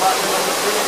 about the number three.